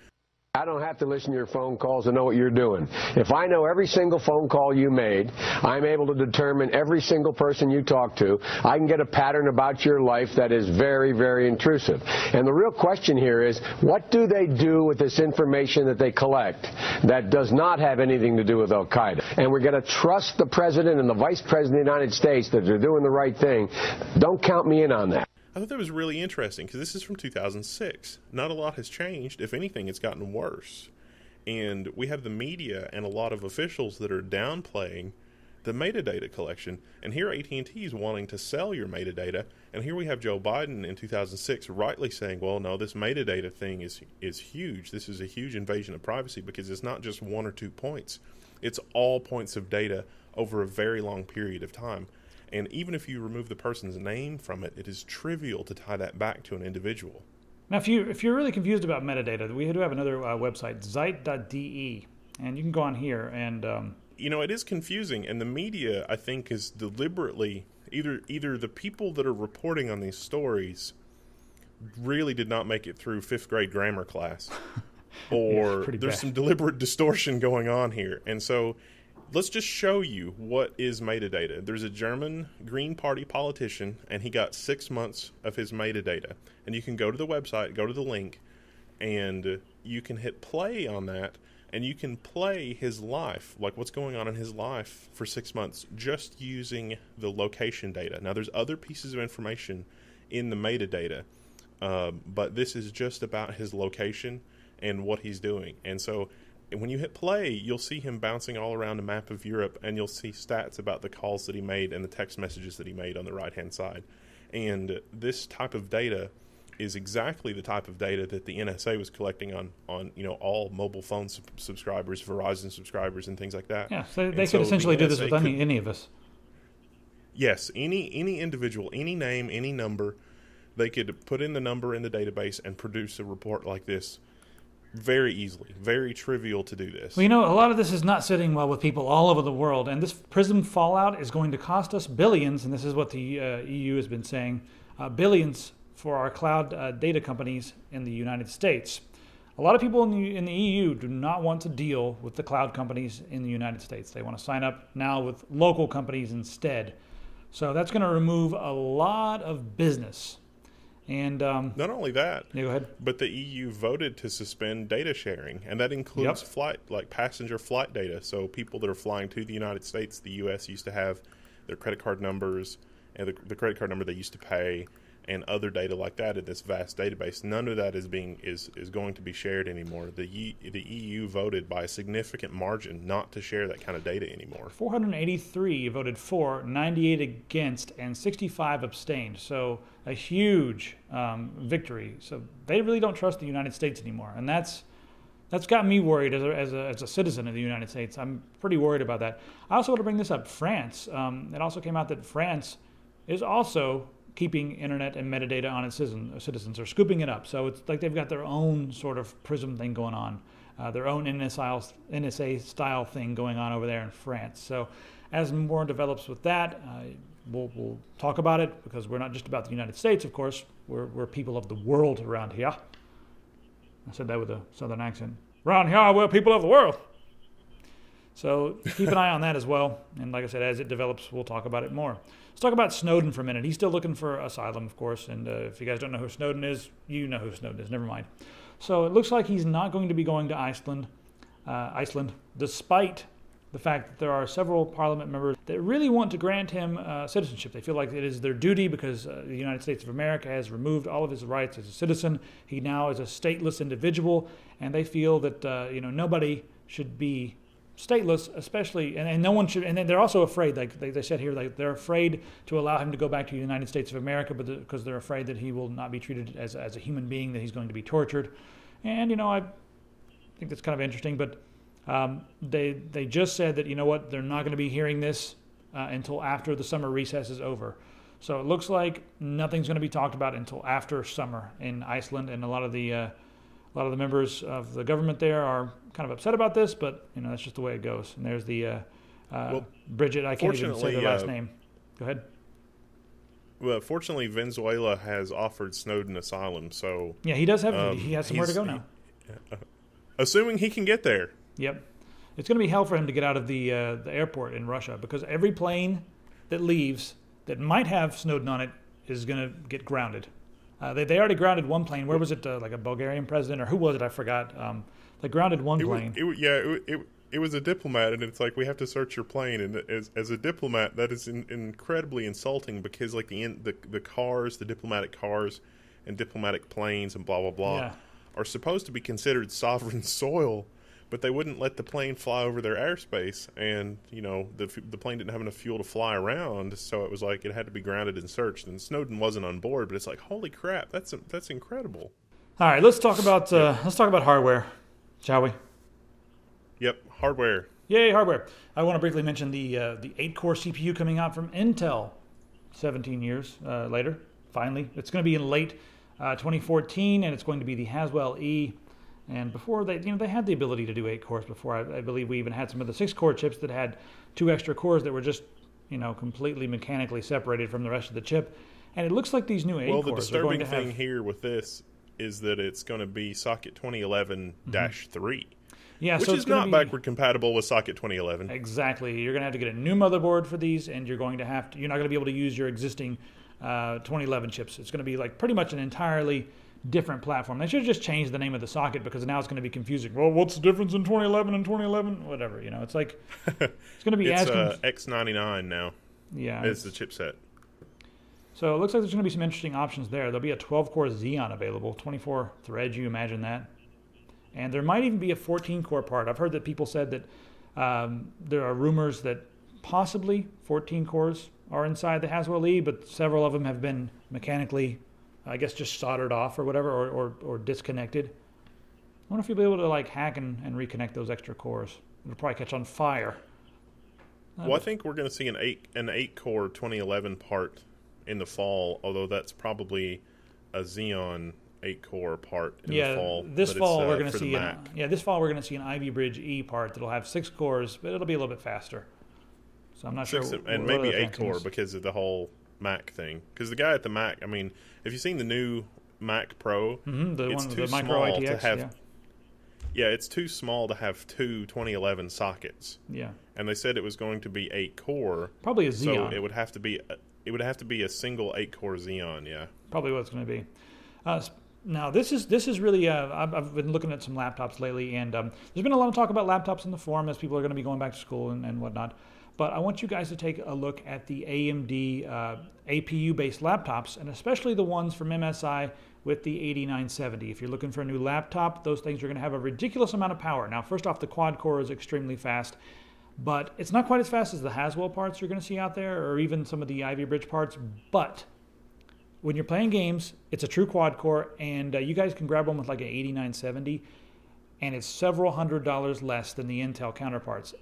I don't have to listen to your phone calls to know what you're doing. If I know every single phone call you made, I'm able to determine every single person you talk to. I can get a pattern about your life that is very, very intrusive. And the real question here is, what do they do with this information that they collect that does not have anything to do with Al Qaeda? And we're going to trust the president and the vice president of the United States that they're doing the right thing. Don't count me in on that. I thought that was really interesting because this is from 2006. Not a lot has changed. If anything, it's gotten worse. And we have the media and a lot of officials that are downplaying the metadata collection. And here AT&T is wanting to sell your metadata. And here we have Joe Biden in 2006 rightly saying, "Well, no, this metadata thing is is huge. This is a huge invasion of privacy because it's not just one or two points. It's all points of data over a very long period of time." And even if you remove the person's name from it, it is trivial to tie that back to an individual. Now, if you if you're really confused about metadata, we do have another uh, website, Zeit.de, and you can go on here and um, You know, it is confusing, and the media, I think, is deliberately either either the people that are reporting on these stories really did not make it through fifth grade grammar class, or pretty there's bad. some deliberate distortion going on here, and so. Let's just show you what is metadata. There's a German Green Party politician, and he got six months of his metadata. And you can go to the website, go to the link, and you can hit play on that and you can play his life like what's going on in his life for six months just using the location data now there's other pieces of information in the metadata um, but this is just about his location and what he's doing and so when you hit play you'll see him bouncing all around a map of europe and you'll see stats about the calls that he made and the text messages that he made on the right hand side and this type of data is exactly the type of data that the NSA was collecting on, on you know all mobile phone sub- subscribers, Verizon subscribers, and things like that. yeah, so And they so could the essentially do this with any, could- any of us. Yes, any any individual, any name, any number, they could put in the number in the database and produce a report like this very easily. Very trivial to do this. Well, you know, a lot of this is not sitting well with people all over the world, and this Prism fallout is going to cost us billions, and this is what the uh, EU has been saying, uh, billions for our cloud uh, data companies in the United States. A lot of people in the, in the EU do not want to deal with the cloud companies in the United States. They want to sign up now with local companies instead. So that's going to remove a lot of business. And um, Not only that, yeah, go ahead. but the EU voted to suspend data sharing, and that includes Yep. flight, like passenger flight data. So people that are flying to the United States, the U.S. used to have their credit card numbers and the, the credit card number they used to pay, and other data like that in this vast database. None of that is being is is going to be shared anymore. The E- the EU voted by a significant margin not to share that kind of data anymore. 483 voted for, 98 against, and 65 abstained. So a huge um, victory. So they really don't trust the United States anymore, and that's that's got me worried as a, as a, as a citizen of the United States. I'm pretty worried about that. I also want to bring this up. France. Um, it also came out that France is also keeping internet and metadata on its citizen, citizens or scooping it up. So it's like they've got their own sort of prism thing going on, uh, their own NSA, NSA style thing going on over there in France. So as more develops with that, uh, we'll, we'll talk about it because we're not just about the United States, of course. We're, we're people of the world around here. I said that with a southern accent. Around here, we're people of the world. So keep an eye on that as well. And like I said, as it develops, we'll talk about it more. Let's talk about Snowden for a minute. He's still looking for asylum, of course. And uh, if you guys don't know who Snowden is, you know who Snowden is. Never mind. So it looks like he's not going to be going to Iceland, uh, Iceland, despite the fact that there are several parliament members that really want to grant him uh, citizenship. They feel like it is their duty because uh, the United States of America has removed all of his rights as a citizen. He now is a stateless individual, and they feel that uh, you know nobody should be stateless, especially, and, and no one should. And they're also afraid, like they, they said here, like they're afraid to allow him to go back to the United States of America, but because the, they're afraid that he will not be treated as as a human being, that he's going to be tortured. And you know, I think that's kind of interesting, but. Um, they they just said that you know what they're not going to be hearing this uh, until after the summer recess is over. So it looks like nothing's going to be talked about until after summer in Iceland, and a lot of the uh, a lot of the members of the government there are kind of upset about this, but you know that's just the way it goes. And there's the uh, uh well, Bridget. I can't even say the last uh, name. Go ahead. Well, fortunately, Venezuela has offered Snowden asylum, so yeah, he does have um, he has somewhere to go now. He, assuming he can get there. Yep. It's going to be hell for him to get out of the uh, the airport in Russia because every plane that leaves that might have Snowden on it is going to get grounded. Uh, they, they already grounded one plane. Where was it? Uh, like a Bulgarian president or who was it? I forgot. Um, they grounded one it plane. Was, it, yeah, it, it, it was a diplomat, and it's like we have to search your plane. And as, as a diplomat, that is in, incredibly insulting because like the, the the cars, the diplomatic cars, and diplomatic planes, and blah blah blah, yeah. are supposed to be considered sovereign soil but they wouldn't let the plane fly over their airspace, and you know the the plane didn't have enough fuel to fly around, so it was like it had to be grounded and searched. And Snowden wasn't on board, but it's like holy crap, that's that's incredible. All right, let's talk about uh, let's talk about hardware, shall we? Yep, hardware. Yay, hardware! I want to briefly mention the uh, the eight core CPU coming out from Intel, 17 years uh, later. Finally, it's going to be in late uh, 2014, and it's going to be the Haswell E and before they, you know, they had the ability to do eight cores before. I, I believe we even had some of the six core chips that had two extra cores that were just, you know, completely mechanically separated from the rest of the chip. And it looks like these new eight well, the disturbing thing have... here with this is that it's going to be socket 2011 3. Mm-hmm. Yeah, which so is not be, backward compatible with socket 2011. Exactly. You're going to have to get a new motherboard for these, and you're going to have to. You're not going to be able to use your existing uh, 2011 chips. It's going to be like pretty much an entirely different platform. They should have just changed the name of the socket because now it's going to be confusing. Well, what's the difference in 2011 and 2011? Whatever, you know. It's like it's going to be it's, as uh, X99 now. Yeah, it's, the chipset. So it looks like there's going to be some interesting options there. There'll be a 12-core Xeon available, 24 threads. You imagine that? And there might even be a 14-core part. I've heard that people said that um, there are rumors that possibly 14 cores are inside the Haswell E, but several of them have been mechanically I guess just soldered off or whatever, or, or, or disconnected. I wonder if you'll be able to like hack and, and reconnect those extra cores. It'll probably catch on fire. Well, I think we're going to see an eight an eight core 2011 part in the fall, although that's probably a Xeon eight core part in yeah, the fall. This fall uh, we're going to see an, yeah this fall we're going to see an Ivy Bridge E part that'll have six cores, but it'll be a little bit faster. So I'm not six, sure. And maybe eight core because of the whole Mac thing. Because the guy at the Mac, I mean, if you've seen the new Mac Pro? Mm-hmm, the it's one, too the small ITX, to have. Yeah. yeah, it's too small to have two 2011 sockets. Yeah, and they said it was going to be eight core. Probably a Xeon. So it would have to be. A, it would have to be a single eight core Xeon. Yeah, probably what it's going to be. Uh, now this is this is really uh, I've, I've, been looking at some laptops lately, and um, there's been a lot of talk about laptops in the forum as people are going to be going back to school and, and whatnot. But I want you guys to take a look at the AMD uh, APU based laptops, and especially the ones from MSI with the 8970. If you're looking for a new laptop, those things are going to have a ridiculous amount of power. Now, first off, the quad core is extremely fast, but it's not quite as fast as the Haswell parts you're going to see out there, or even some of the Ivy Bridge parts. But when you're playing games, it's a true quad core, and uh, you guys can grab one with like an 8970, and it's several hundred dollars less than the Intel counterparts.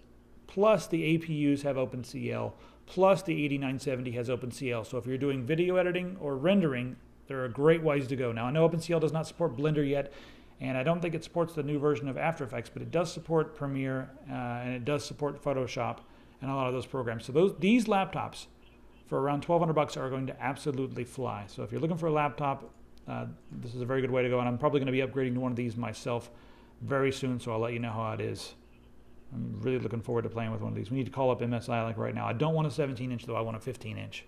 Plus, the APUs have OpenCL. Plus, the 8970 has OpenCL. So if you're doing video editing or rendering, there are great ways to go. Now, I know OpenCL does not support Blender yet, and I don't think it supports the new version of After Effects, but it does support Premiere uh, and it does support Photoshop and a lot of those programs. So those these laptops for around 1200 bucks are going to absolutely fly. So if you're looking for a laptop, uh, this is a very good way to go. And I'm probably going to be upgrading to one of these myself very soon, so I'll let you know how it is. I'm really looking forward to playing with one of these. We need to call up MSI like right now. I don't want a 17 inch though. I want a 15 inch.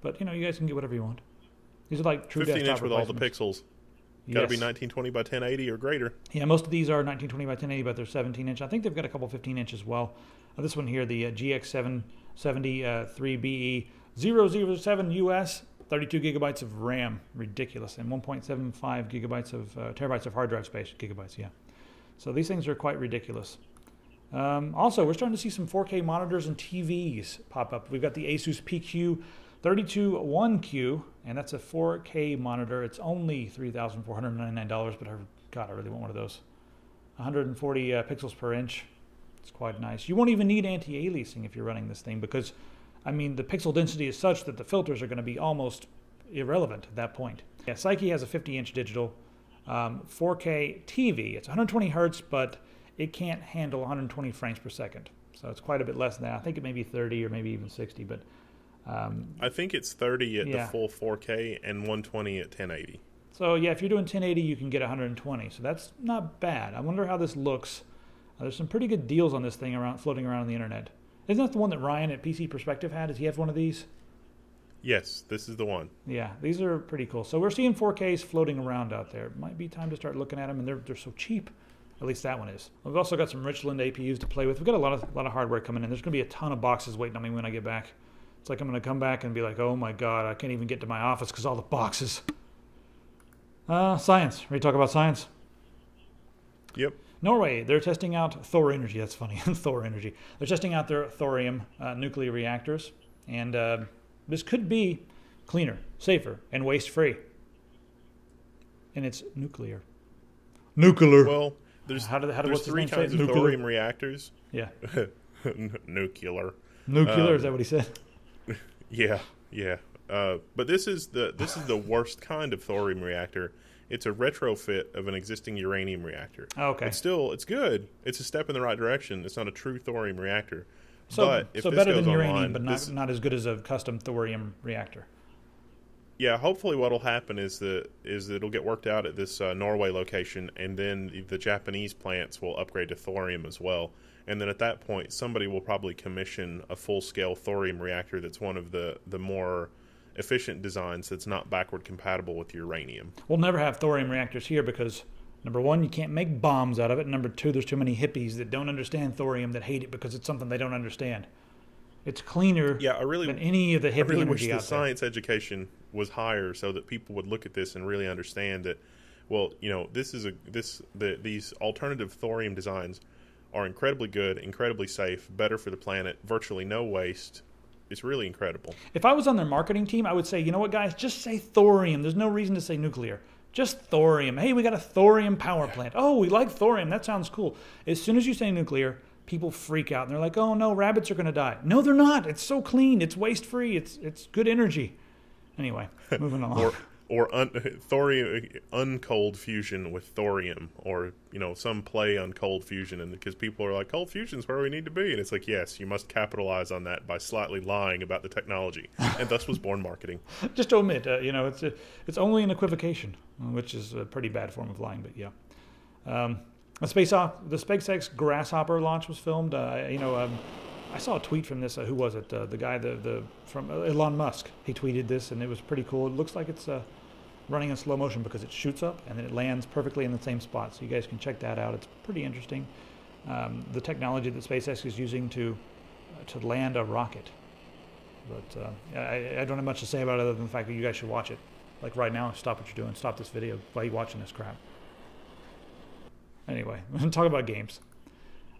But you know, you guys can get whatever you want. These are like true 15 inch with all the pixels. Got to be Yes. 1920 by 1080 or greater. Yeah, most of these are 1920 by 1080, but they're 17 inch. I think they've got a couple 15 inch as well. Uh, this one here, the uh, GX770 uh, 3BE 007 US, 32 gigabytes of RAM, ridiculous, and 1.75 gigabytes of uh, terabytes of hard drive space, gigabytes, yeah. So these things are quite ridiculous. Um, also, we're starting to see some 4K monitors and TVs pop up. We've got the Asus PQ 321Q, and that's a 4K monitor. It's only $3,499, but I, God, I really want one of those. 140 uh, pixels per inch. It's quite nice. You won't even need anti-aliasing if you're running this thing because, I mean, the pixel density is such that the filters are going to be almost irrelevant at that point. Yeah, Seiki has a 50-inch digital um, 4K TV. It's 120 hertz, but it can't handle 120 frames per second. So it's quite a bit less than that. I think it may be 30 or maybe even 60, but um, I think it's 30 at Yeah. the full 4K and 120 at 1080. So yeah, if you're doing 1080, you can get 120. So that's not bad. I wonder how this looks. Uh, there's some pretty good deals on this thing around floating around on the internet. Isn't that the one that Ryan at PC Perspective had? Does he have one of these? Yes, this is the one. Yeah, these are pretty cool. So we're seeing 4Ks floating around out there. Might be time to start looking at them, and they're they're so cheap. At least that one is. We've also got some Richland APUs to play with. We've got a lot of a lot of hardware coming in. There's going to be a ton of boxes waiting on me when I get back. It's like I'm going to come back and be like, oh my god, I can't even get to my office because all the boxes. Uh, science. Ready to talk about science? Yep. Norway, they're testing out Thor Energy. That's funny, Thor Energy. They're testing out their thorium uh, nuclear reactors, and uh, this could be cleaner, safer, and waste-free. And it's nuclear. Nuclear. Well, there's How did- how did- what's three kinds of Nuclear? thorium reactors. yeah, Nuclear. nuclear. Um, is that what he said? Yeah, yeah. Uh, but this is the this is the worst kind of thorium reactor. It's a retrofit of an existing uranium reactor. Oh, okay. It's still it's good. It's a step in the right direction. It's not a true thorium reactor. So, but if so better than uranium, online, but not this- not as good as a custom thorium reactor. Yeah, hopefully what'll happen is that is that it'll get worked out at this uh, Norway location, and then the, Japanese plants will upgrade to thorium as well. And then at that point, somebody will probably commission a full scale thorium reactor that's one of the the more efficient designs that's not backward compatible with uranium. We'll never have thorium reactors here because number one, you can't make bombs out of it. Number two, there's too many hippies that don't understand thorium that hate it because it's something they don't understand. It's cleaner Yeah, I really than any of the I hippie really wish the science education was higher so that people would look at this and really understand that well, you know, this is a this the these alternative thorium designs are incredibly good, incredibly safe, better for the planet, virtually no waste. It's really incredible. If I was on their marketing team, I would say, you know what, guys, just say thorium. There's no reason to say nuclear. Just thorium. Hey, we got a thorium power plant. Oh, we like thorium. That sounds cool. As soon as you say nuclear, people freak out and they're like, oh no, rabbits are going to die. No, they're not. It's so clean. It's waste free. It's it's good energy. Anyway, moving on. Or or un, thorium uncold fusion with thorium or you know some play on cold fusion and because people are like cold fusion's where we need to be and it's like yes you must capitalize on that by slightly lying about the technology and thus was born marketing just to omit, uh, you know, it's a, it's only an equivocation, which is a pretty bad form of lying. But yeah, um, the space off the SpaceX Grasshopper launch was filmed. Uh, you know, um, I saw a tweet from this. Uh, who was it? Uh, the guy, the the from uh, Elon Musk. He tweeted this, and it was pretty cool. It looks like it's uh, running in slow motion because it shoots up and then it lands perfectly in the same spot. So you guys can check that out. It's pretty interesting. Um, the technology that SpaceX is using to to land a rocket. But uh, I, I don't have much to say about it other than the fact that you guys should watch it. Like right now, stop what you're doing, stop this video. Why are you watching this crap? Anyway, talk about games.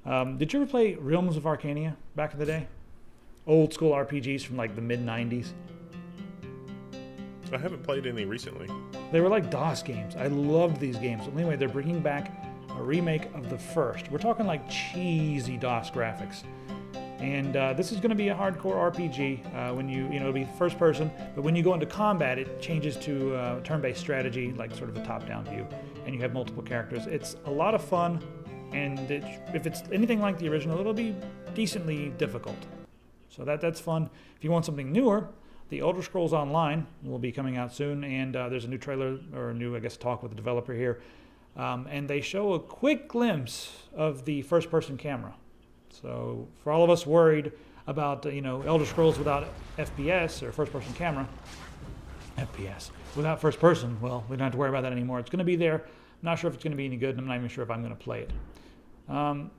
Um, did you ever play Realms of Arcania back in the day? Old school RPGs from like the mid 90s. I haven't played any recently. They were like DOS games. I loved these games. Anyway, they're bringing back a remake of the first. We're talking like cheesy DOS graphics. And uh, this is going to be a hardcore RPG. Uh, when you, you know, it'll be first person, but when you go into combat, it changes to uh, turn-based strategy, like sort of a top-down view, and you have multiple characters. It's a lot of fun, and it, if it's anything like the original, it'll be decently difficult. So that that's fun. If you want something newer, the Elder Scrolls Online will be coming out soon, and uh, there's a new trailer or a new, I guess, talk with the developer here, um, and they show a quick glimpse of the first-person camera. So for all of us worried about you know Elder Scrolls without FPS or first-person camera, FPS without first person, well, we don't have to worry about that anymore. It's going to be there. I'm not sure if it's going to be any good, and I'm not even sure if I'm going to play it. Um,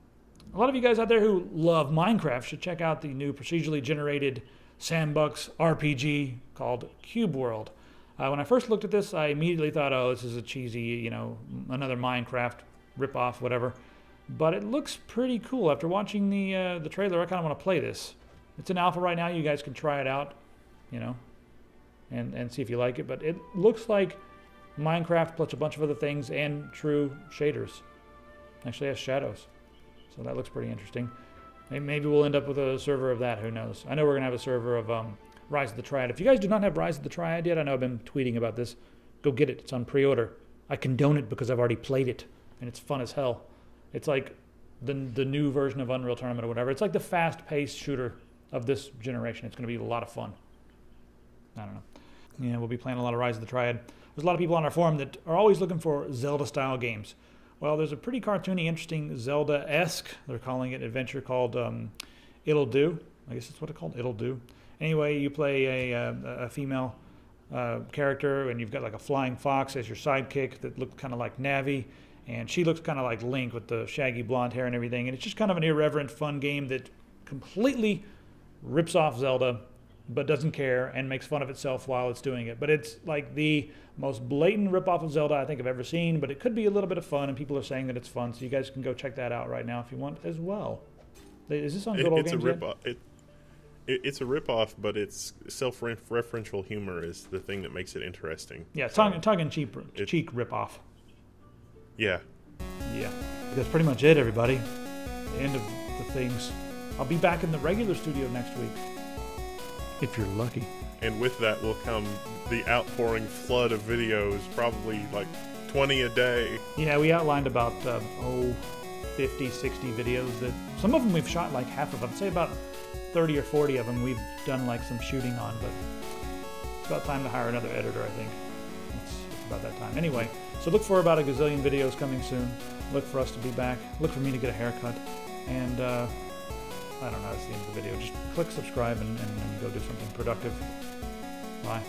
a lot of you guys out there who love Minecraft should check out the new procedurally generated sandbox RPG called Cube World. Uh, when I first looked at this, I immediately thought, oh, this is a cheesy, you know, another Minecraft ripoff, whatever. But it looks pretty cool. After watching the uh, the trailer, I kind of want to play this. It's in alpha right now. You guys can try it out, you know, and and see if you like it. But it looks like Minecraft plus a bunch of other things and true shaders. Actually has shadows, so that looks pretty interesting. Maybe we'll end up with a server of that. Who knows? I know we're gonna have a server of um, Rise of the Triad. If you guys do not have Rise of the Triad yet, I know I've been tweeting about this. Go get it. It's on pre-order. I condone it because I've already played it and it's fun as hell. It's like the the new version of Unreal Tournament or whatever. It's like the fast-paced shooter of this generation. It's going to be a lot of fun. I don't know. Yeah, we'll be playing a lot of Rise of the Triad. There's a lot of people on our forum that are always looking for Zelda-style games. Well, there's a pretty cartoony, interesting Zelda-esque, they're calling it adventure called um, Ittle Dew. I guess that's what it's called. Ittle Dew. Anyway, you play a, uh, a female uh, character, and you've got like a flying fox as your sidekick that looks kind of like Navi, and she looks kind of like Link with the shaggy blonde hair and everything. And it's just kind of an irreverent, fun game that completely rips off Zelda, but doesn't care and makes fun of itself while it's doing it. But it's like the most blatant ripoff of Zelda I think I've ever seen. But it could be a little bit of fun, and people are saying that it's fun, so you guys can go check that out right now if you want as well. Is this on Good It- Old it's a Games yet? rip. It, it, it's a ripoff, but it's self-referential humor is the thing that makes it interesting. Yeah, So, tongue, tongue in cheek, It- cheek ripoff. yeah. Yeah. That's pretty much it, everybody. The end of the things. I'll be back in the regular studio next week. If you're lucky. And with that will come the outpouring flood of videos, probably like 20 a day. Yeah, we outlined about, uh, oh, 50, 60 videos that some of them we've shot like half of them. Say about 30 or 40 of them we've done like some shooting on, but it's about time to hire another editor, I think. It's, it's about that time. Anyway, so look for about a gazillion videos coming soon. Look for us to be back. Look for me to get a haircut. And, uh, I don't know, that's the end of the video. Just click subscribe and, and, and go do something productive. Bye.